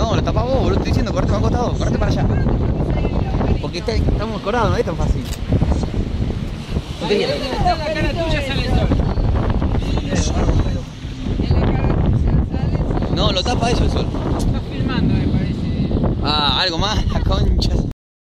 No, lo tapás vos, boludo. Estoy diciendo, correte para costado, correte para allá. Porque está, estamos corados, no es tan fácil. No te la cara tuya sale sol. No, lo tapa eso el sol. Estás filmando, me parece. Ah, algo más, la concha.